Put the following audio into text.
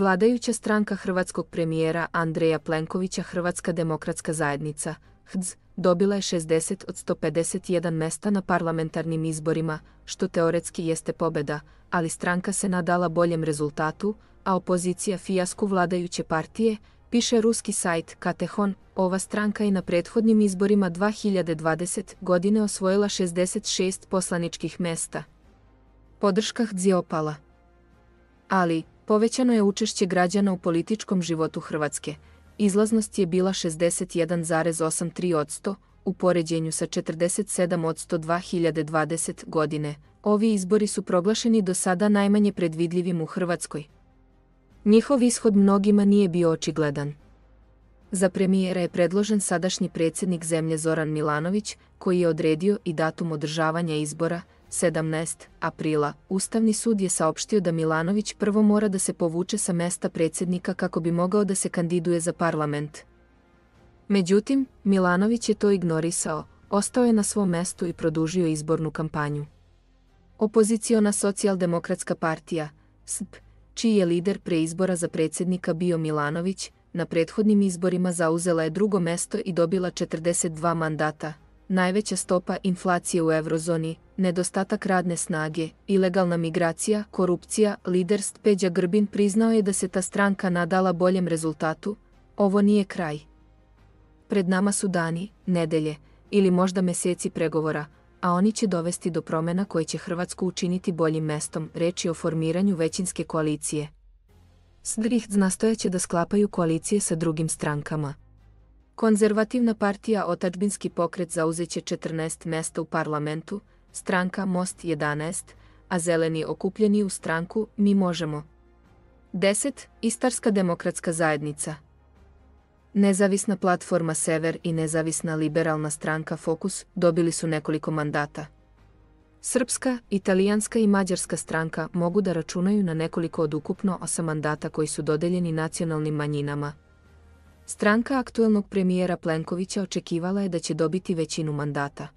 Vladajuća stranka hrvatskog premijera Andreja Plenkovića Hrvatska demokratska zajednica, HDZ, dobila je 60 od 151 mesta na parlamentarnim izborima, što teoretski jeste pobeda, ali stranka se nadala boljem rezultatu, a opozicija fijasku vladajuće partije, piše ruski sajt Katehon, ova stranka je na prethodnim izborima 2020 godine osvojila 66 poslaničkih mesta. Podrška HDZ opala. Ali, povećano je učešće građana u političkom životu Hrvatske. Izlaznost je bila 61,83% u poređenju sa 47 od 2020 godine. Ovi izbori su proglašeni do sada najmanje predvidljivim u Hrvatskoj. Njihov ishod mnogima nije bio očigledan. Za premijera je predložen sadašnji predsjednik zemlje Zoran Milanović, koji je odredio i datum održavanja izbora, 17. aprila. Ustavni sud je saopštio da Milanović prvo mora da se povuče sa mesta predsjednika kako bi mogao da se kandiduje za parlament. Međutim, Milanović je to ignorisao, ostao je na svom mestu i produžio izbornu kampanju. Opoziciona socijaldemokratska partija, SP, čiji je lider pre izbora za predsjednika bio Milanović, na prethodnim izborima zauzela je drugo mesto i dobila 42 mandata. Najveća stopa inflacije u eurozoni, nedostatak radne snage, ilegalna migracija, korupcija, liderst Peđa Grbin priznao je da se ta stranka nadala boljem rezultatu. Ovo nije kraj. Pred nama su dani, nedelje ili možda meseci pregovora, a oni će dovesti do promjena koje će Hrvatsku učiniti boljim mestom, reči o formiranju većinske koalicije. Sdriht nastojaće da sklapaju koalicije sa drugim strankama. Konzervativna partija Otačbinski pokret zauzeće 14 mesta u parlamentu, stranka Most 11, a zeleni okupljeni u stranku Mi možemo. 10. Istarska demokratska zajednica Nezavisna platforma Sever i nezavisna liberalna stranka Fokus dobili su nekoliko mandata. Srpska, italijanska i mađarska stranka mogu da računaju na nekoliko od ukupno osam mandata koji su dodeljeni nacionalnim manjinama. Stranka aktuelnog premijera Plenkovića očekivala je da će dobiti većinu mandata.